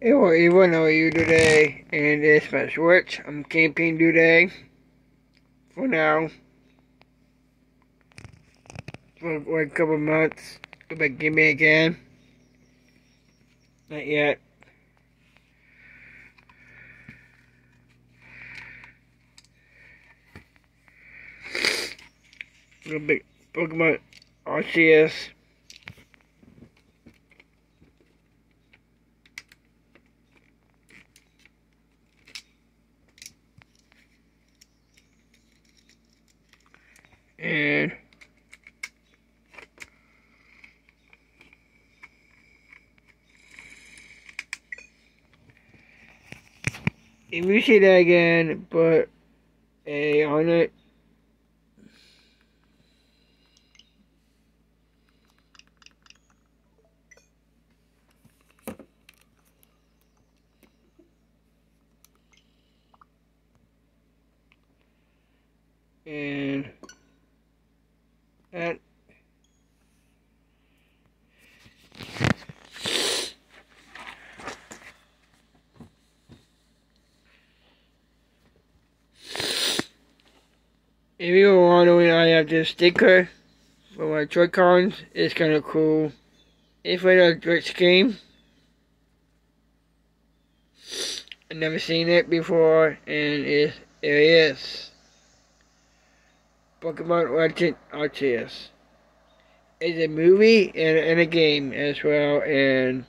Hey, well, everyone, are you today? And it's my Switch. I'm camping today. For now. For, for a couple months. Go back me again. Not yet. Go big Pokemon Arceus. And if you see that again, put a on it. And that If you were wondering, I have this sticker for my Joy-Cons. It's kind of cool. It's for the Twitch game. I've never seen it before, and it, it is. Pokemon Legend Arceus. It's a movie and, and a game as well, and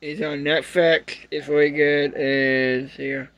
it's on Netflix. It's really good, and see here.